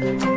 Bye.